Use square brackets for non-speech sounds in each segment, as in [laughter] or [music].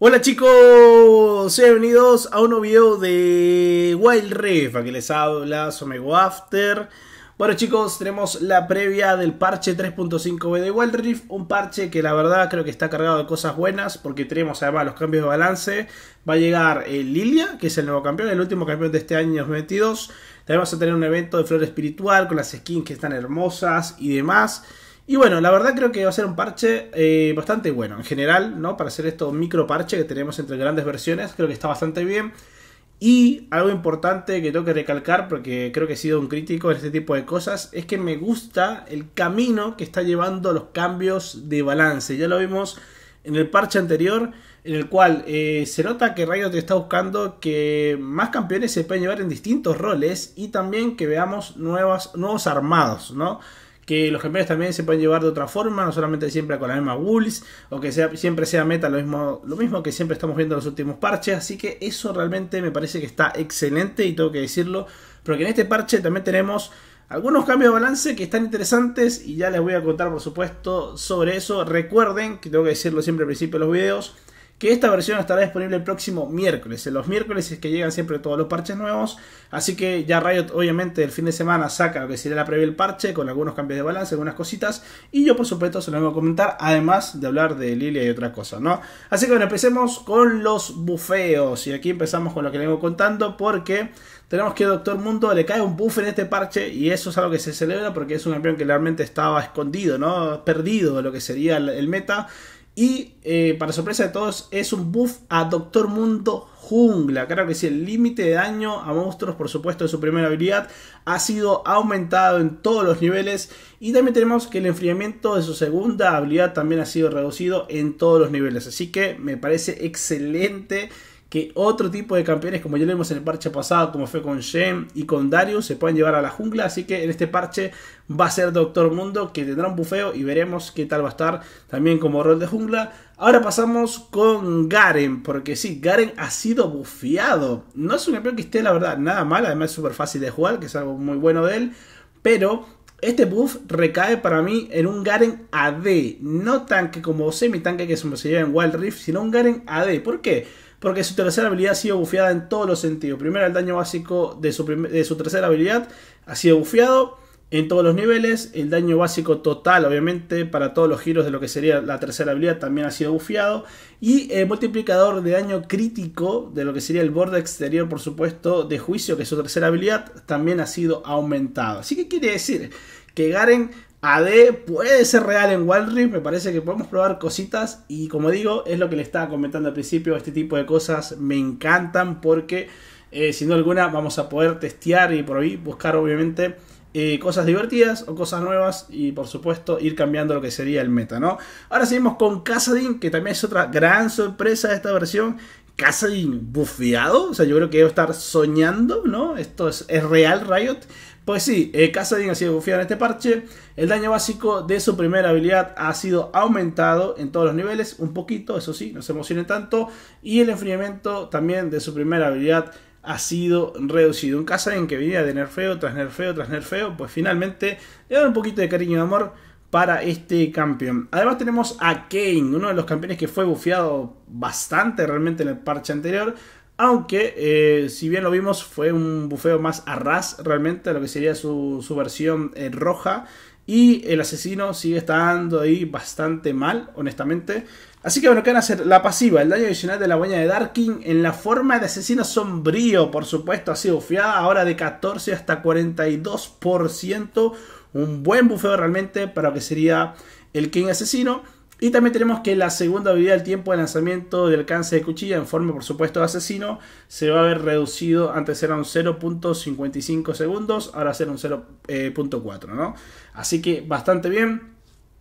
Hola chicos, bienvenidos a un nuevo video de Wild Rift, aquí les habla Somego After. Bueno chicos, tenemos la previa del parche 3.5b de Wild Rift, un parche que la verdad creo que está cargado de cosas buenas, porque tenemos además los cambios de balance, va a llegar el Lilia, que es el nuevo campeón, el último campeón de este año 2022, también vamos a tener un evento de flor espiritual con las skins que están hermosas y demás. Y bueno, la verdad creo que va a ser un parche eh, bastante bueno. En general, ¿no? Para hacer esto micro parche que tenemos entre grandes versiones, creo que está bastante bien. Y algo importante que tengo que recalcar, porque creo que he sido un crítico en este tipo de cosas, es que me gusta el camino que está llevando los cambios de balance. Ya lo vimos en el parche anterior, en el cual eh, se nota que Riot está buscando que más campeones se puedan llevar en distintos roles y también que veamos nuevas, nuevos armados, ¿no? Que los campeones también se pueden llevar de otra forma, no solamente siempre con la misma Bulls, o que sea, siempre sea meta lo mismo, lo mismo que siempre estamos viendo en los últimos parches, así que eso realmente me parece que está excelente y tengo que decirlo, porque en este parche también tenemos algunos cambios de balance que están interesantes y ya les voy a contar por supuesto sobre eso, recuerden que tengo que decirlo siempre al principio de los videos, que esta versión estará disponible el próximo miércoles. En los miércoles es que llegan siempre todos los parches nuevos. Así que ya Riot obviamente el fin de semana saca lo que sería la previa del parche con algunos cambios de balance, algunas cositas. Y yo por supuesto se lo voy a comentar, además de hablar de Lilia y otra cosa, ¿no? Así que bueno, empecemos con los bufeos. Y aquí empezamos con lo que le vengo contando porque tenemos que Doctor Mundo le cae un buff en este parche y eso es algo que se celebra porque es un campeón que realmente estaba escondido, ¿no? Perdido lo que sería el meta y eh, para sorpresa de todos, es un buff a Doctor Mundo Jungla. Claro que sí, el límite de daño a monstruos, por supuesto, de su primera habilidad ha sido aumentado en todos los niveles. Y también tenemos que el enfriamiento de su segunda habilidad también ha sido reducido en todos los niveles. Así que me parece excelente que otro tipo de campeones, como ya lo vimos en el parche pasado, como fue con Shen y con Darius, se pueden llevar a la jungla. Así que en este parche va a ser Doctor Mundo, que tendrá un bufeo y veremos qué tal va a estar también como rol de jungla. Ahora pasamos con Garen, porque sí, Garen ha sido bufeado. No es un campeón que esté, la verdad, nada mal, además es súper fácil de jugar, que es algo muy bueno de él. Pero este buff recae para mí en un Garen AD, no tanque como semi tanque que se lleva en Wild Rift, sino un Garen AD. ¿Por qué? Porque su tercera habilidad ha sido bufeada en todos los sentidos. Primero, el daño básico de su, de su tercera habilidad ha sido bufeado en todos los niveles. El daño básico total, obviamente, para todos los giros de lo que sería la tercera habilidad también ha sido bufeado. Y el multiplicador de daño crítico de lo que sería el borde exterior, por supuesto, de juicio, que es su tercera habilidad, también ha sido aumentado. Así que quiere decir que Garen AD puede ser real en Wild me parece que podemos probar cositas y como digo, es lo que le estaba comentando al principio, este tipo de cosas me encantan porque eh, sin duda alguna vamos a poder testear y por ahí buscar obviamente eh, cosas divertidas o cosas nuevas y por supuesto ir cambiando lo que sería el meta, ¿no? Ahora seguimos con Casadin, que también es otra gran sorpresa de esta versión. Casadin bufeado, o sea, yo creo que debo estar soñando, ¿no? Esto es, real Riot. Pues sí, eh, ha sido bufeado en este parche. El daño básico de su primera habilidad ha sido aumentado en todos los niveles, un poquito, eso sí, no se emocione tanto. Y el enfriamiento también de su primera habilidad ha sido reducido. Un Kassadin que venía de nerfeo tras nerfeo tras nerfeo, pues finalmente le da un poquito de cariño y amor para este campeón. Además tenemos a Kane, uno de los campeones que fue bufeado bastante realmente en el parche anterior. Aunque, eh, si bien lo vimos, fue un bufeo más a ras realmente, lo que sería su, versión eh, roja. Y el asesino sigue estando ahí bastante mal, honestamente. Así que bueno, ¿qué van a hacer? La pasiva, el daño adicional de la huella de Darkin en la forma de asesino sombrío, por supuesto, ha sido bufeada ahora de 14 hasta 42%. Un buen bufeo realmente para lo que sería el King asesino. Y también tenemos que la segunda habilidad del tiempo de lanzamiento de alcance de cuchilla en forma por supuesto de asesino se va a ver reducido, antes era un 0.55 segundos, ahora será un 0.4, ¿no? Así que bastante bien,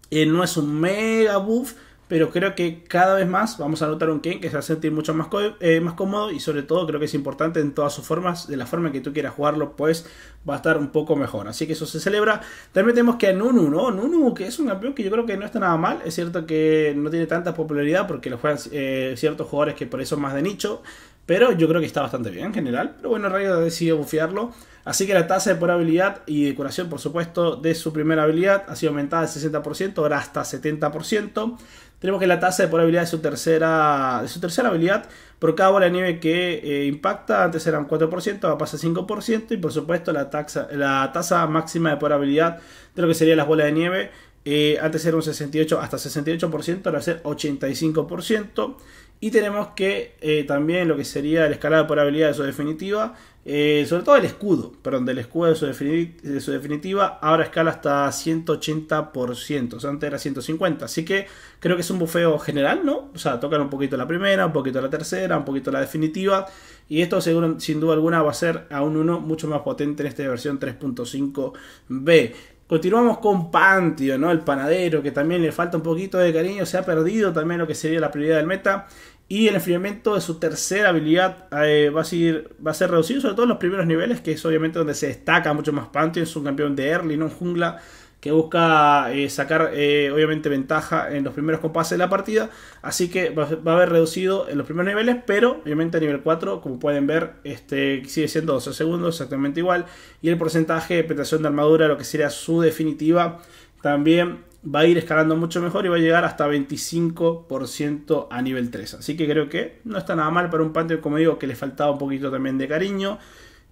eh, no es un mega buff, pero creo que cada vez más vamos a notar un Ken que se va a sentir mucho más, eh, más cómodo y sobre todo creo que es importante en todas sus formas, de la forma en que tú quieras jugarlo, pues va a estar un poco mejor. Así que eso se celebra. También tenemos que a Nunu, ¿no? Nunu, que es un campeón que yo creo que no está nada mal. Es cierto que no tiene tanta popularidad porque lo juegan eh, ciertos jugadores que por eso son más de nicho. Pero yo creo que está bastante bien en general. Pero bueno, Rayo ha decidido bufiarlo. Así que la tasa de por habilidad y de curación, por supuesto, de su primera habilidad ha sido aumentada al 60%, ahora hasta 70%. Tenemos que la tasa de por habilidad de su tercera, de su tercera habilidad por cada bola de nieve que eh, impacta, antes eran 4%, ahora pasa a 5%. Y por supuesto, la, taxa, la tasa máxima de por habilidad de lo que serían las bolas de nieve eh, antes era un 68 hasta 68%, ahora ser 85%. Y tenemos que eh, también lo que sería el escalado por habilidad de su definitiva, eh, sobre todo el escudo, perdón, del escudo de su, de su, definitiva, ahora escala hasta 180%, o sea, antes era 150, así que creo que es un bufeo general, ¿no? O sea, tocan un poquito la primera, un poquito la tercera, un poquito la definitiva, y esto sin duda alguna va a ser a un 1 mucho más potente en esta versión 3.5B. Continuamos con Pantio, ¿no? El panadero, que también le falta un poquito de cariño, se ha perdido también lo que sería la prioridad del meta. Y el enfriamiento de su tercera habilidad eh, va, a ser, va a ser reducido, sobre todo en los primeros niveles, que es obviamente donde se destaca mucho más Pantio. Es un campeón de early, no jungla que busca eh, sacar eh, obviamente ventaja en los primeros compases de la partida, así que va, a haber reducido en los primeros niveles, pero obviamente a nivel 4, como pueden ver, este, sigue siendo 12 segundos, exactamente igual, y el porcentaje de penetración de armadura, lo que sería su definitiva, también va a ir escalando mucho mejor y va a llegar hasta 25% a nivel 3, así que creo que no está nada mal para un Pantheon, como digo, que le faltaba un poquito también de cariño,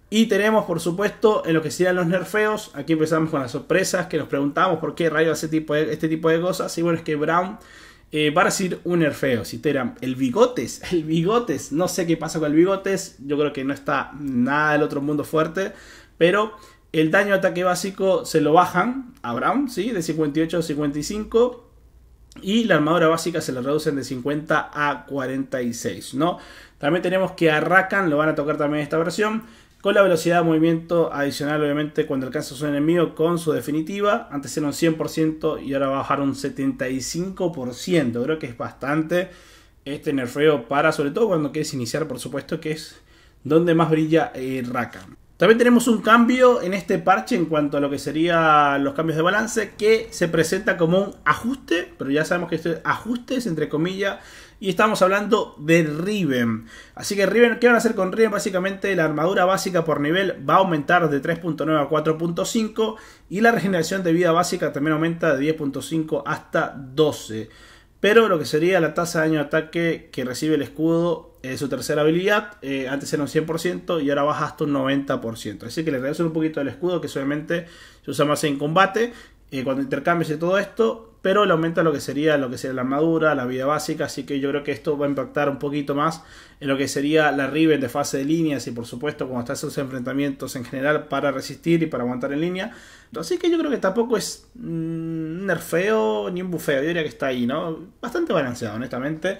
y tenemos, por supuesto, en lo que serían los nerfeos. Aquí empezamos con las sorpresas, que nos preguntamos por qué Rayo hace tipo este tipo de cosas. Y bueno, es que Brown eh, va a recibir un nerfeo. Si te eran el bigotes, [laughs] el bigotes. No sé qué pasa con el bigotes. Yo creo que no está nada del otro mundo fuerte. Pero el daño de ataque básico se lo bajan a Brown, ¿sí? De 58 a 55. Y la armadura básica se la reducen de 50 a 46, ¿no? También tenemos que a lo van a tocar también en esta versión con la velocidad de movimiento adicional obviamente cuando alcanza a su enemigo con su definitiva, antes era un 100% y ahora va a bajar un 75%, creo que es bastante este nerfeo para sobre todo cuando quieres iniciar por supuesto que es donde más brilla eh, Rakan. También tenemos un cambio en este parche en cuanto a lo que serían los cambios de balance que se presenta como un ajuste, pero ya sabemos que este ajustes entre comillas y estamos hablando de Riven. Así que Riven, ¿qué van a hacer con Riven? Básicamente la armadura básica por nivel va a aumentar de 3.9 a 4.5 y la regeneración de vida básica también aumenta de 10.5 hasta 12. Pero lo que sería la tasa de daño de ataque que recibe el escudo es su tercera habilidad, eh, antes era un 100% y ahora baja hasta un 90%. Así que le reducen un poquito el escudo que obviamente se usa más en combate eh, cuando intercambias y todo esto, pero le aumenta lo que sería lo que sería la armadura, la vida básica, así que yo creo que esto va a impactar un poquito más en lo que sería la Riven de fase de líneas y por supuesto como están esos enfrentamientos en general para resistir y para aguantar en línea. Así que yo creo que tampoco es un mm, nerfeo ni un bufeo, yo diría que está ahí, ¿no? Bastante balanceado, honestamente.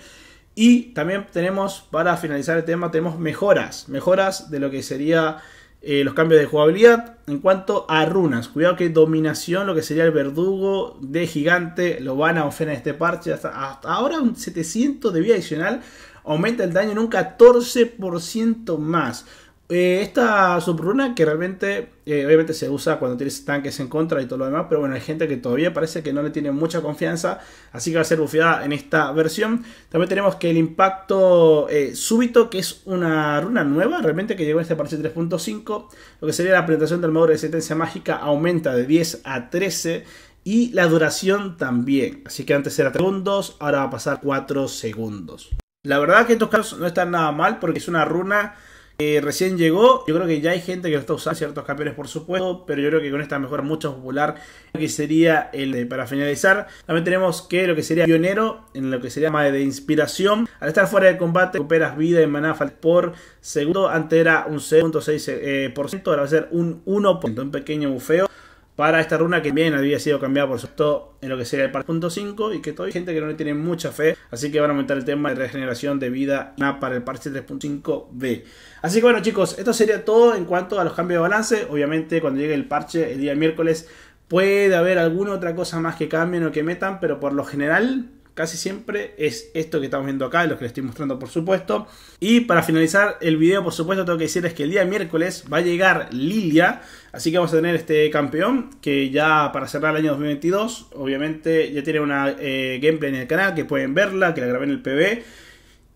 Y también tenemos, para finalizar el tema, tenemos mejoras, mejoras de lo que sería eh, los cambios de jugabilidad. En cuanto a runas, cuidado que dominación, lo que sería el verdugo de gigante, lo van a ofrecer en este parche. Hasta, hasta ahora un 700 de vida adicional aumenta el daño en un 14% más. Eh, esta subruna que realmente, eh, obviamente se usa cuando tienes tanques en contra y todo lo demás, pero bueno, hay gente que todavía parece que no le tiene mucha confianza, así que va a ser bufeada en esta versión. También tenemos que el impacto eh, súbito, que es una runa nueva, realmente que llegó en este parche 3.5, lo que sería la presentación del modo de sentencia mágica aumenta de 10 a 13 y la duración también, así que antes era 3 segundos, ahora va a pasar 4 segundos. La verdad que estos casos no están nada mal porque es una runa recién llegó. Yo creo que ya hay gente que está usando, ciertos campeones por supuesto, pero yo creo que con esta mejora mucho popular, que sería el de, para finalizar. También tenemos que lo que sería pionero, en lo que sería más de inspiración. Al estar fuera de combate, recuperas vida y maná por segundo. Antes era un 6.6%, eh, ahora va a ser un 1%, un pequeño bufeo para esta runa que bien había sido cambiada por supuesto en lo que sería el par 5 y que todavía hay gente que no le tiene mucha fe, así que van a aumentar el tema de regeneración de vida para el parche 3.5b. Así que bueno chicos, esto sería todo en cuanto a los cambios de balance, obviamente cuando llegue el parche el día miércoles puede haber alguna otra cosa más que cambien o que metan, pero por lo general casi siempre es esto que estamos viendo acá, lo que les estoy mostrando por supuesto. Y para finalizar el video, por supuesto, tengo que decirles que el día miércoles va a llegar Lilia, así que vamos a tener este campeón que ya para cerrar el año 2022, obviamente ya tiene una eh, gameplay en el canal que pueden verla, que la grabé en el PB.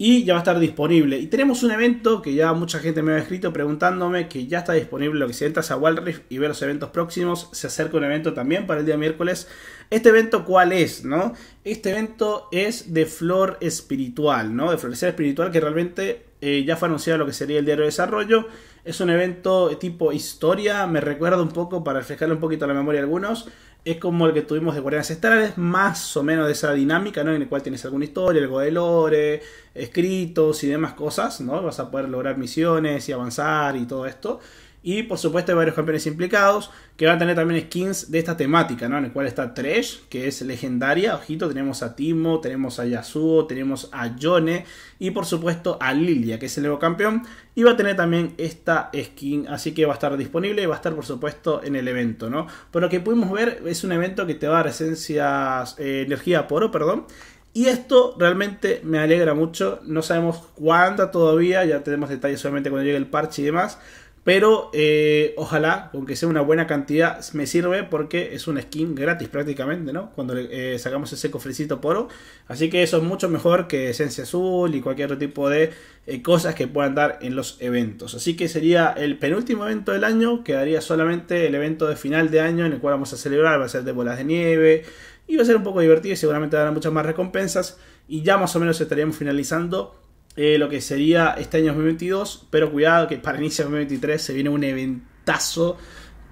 Y ya va a estar disponible. Y tenemos un evento que ya mucha gente me ha escrito preguntándome que ya está disponible. Lo que si entras a Wildrift y ves los eventos próximos, se acerca un evento también para el día miércoles. Este evento, ¿cuál es? ¿No? Este evento es de flor espiritual, ¿no? De florecer espiritual que realmente eh, ya fue anunciado lo que sería el diario de desarrollo. Es un evento tipo historia, me recuerda un poco, para reflejarle un poquito la memoria a algunos, es como el que tuvimos de Guardianes Estelares, más o menos de esa dinámica, ¿no? En el cual tienes alguna historia, algo de lore, escritos y demás cosas, ¿no? Vas a poder lograr misiones y avanzar y todo esto. Y por supuesto hay varios campeones implicados que van a tener también skins de esta temática, ¿no? En el cual está Tresh, que es legendaria. Ojito, tenemos a Timo, tenemos a Yasuo, tenemos a Yone y por supuesto a Lilia, que es el nuevo campeón. Y va a tener también esta skin, así que va a estar disponible y va a estar por supuesto en el evento, ¿no? Por lo que pudimos ver, es un evento que te va a dar esencias, eh, energía poro, perdón. Y esto realmente me alegra mucho. No sabemos cuánta todavía, ya tenemos detalles solamente cuando llegue el parche y demás. Pero eh, ojalá, aunque sea una buena cantidad, me sirve porque es una skin gratis prácticamente, ¿no? Cuando eh, sacamos ese cofrecito poro. Así que eso es mucho mejor que esencia azul y cualquier otro tipo de eh, cosas que puedan dar en los eventos. Así que sería el penúltimo evento del año. Quedaría solamente el evento de final de año en el cual vamos a celebrar. Va a ser de bolas de nieve. Y va a ser un poco divertido y seguramente dará muchas más recompensas. Y ya más o menos estaríamos finalizando eh, lo que sería este año 2022. Pero cuidado que para inicio de 2023 se viene un eventazo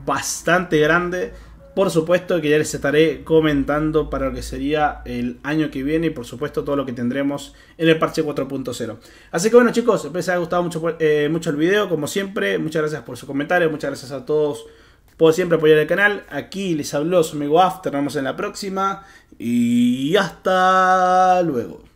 bastante grande. Por supuesto que ya les estaré comentando para lo que sería el año que viene y por supuesto todo lo que tendremos en el parche 4.0. Así que bueno chicos, espero que les haya gustado mucho, eh, mucho el video como siempre. Muchas gracias por sus comentarios, muchas gracias a todos por siempre apoyar el canal. Aquí les habló su amigo After, nos vemos en la próxima y hasta luego.